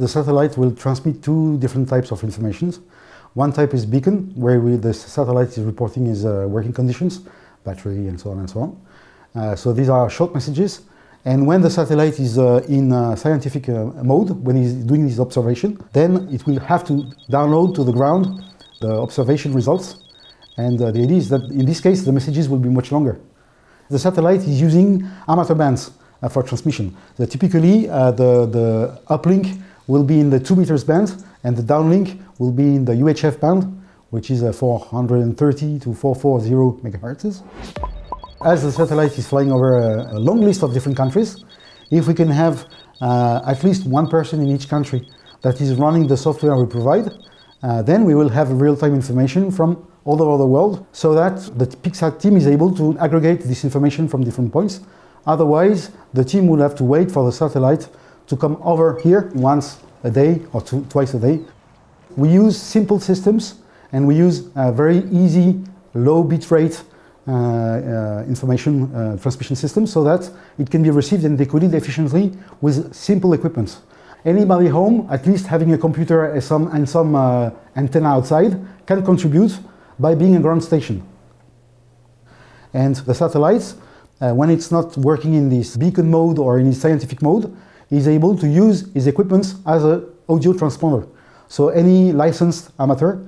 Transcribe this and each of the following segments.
The satellite will transmit two different types of informations. One type is beacon, where we, the satellite is reporting its uh, working conditions, battery and so on and so on. Uh, so these are short messages. And when the satellite is uh, in uh, scientific uh, mode, when it's doing this observation, then it will have to download to the ground the observation results. And uh, the idea is that in this case, the messages will be much longer. The satellite is using amateur bands for transmission. So typically, the, the uplink will be in the 2 meters band, and the downlink will be in the UHF band, which is uh, 430 to 440 megahertz. As the satellite is flying over a, a long list of different countries, if we can have uh, at least one person in each country that is running the software we provide, uh, then we will have real-time information from all over the world so that the PicSat team is able to aggregate this information from different points. Otherwise, the team will have to wait for the satellite to come over here once a day or two, twice a day. We use simple systems and we use very easy, low bit rate uh, uh, information uh, transmission system so that it can be received and decoded efficiently with simple equipment. Anybody home, at least having a computer and some, and some uh, antenna outside, can contribute by being a ground station. And the satellites, uh, when it's not working in this beacon mode or in its scientific mode, is able to use his equipment as an audio transponder. So any licensed amateur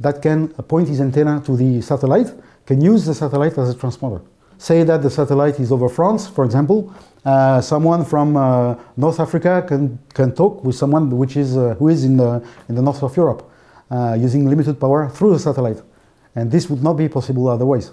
that can point his antenna to the satellite can use the satellite as a transponder. Say that the satellite is over France, for example, uh, someone from uh, North Africa can, can talk with someone which is, uh, who is in the, in the north of Europe uh, using limited power through the satellite. And this would not be possible otherwise.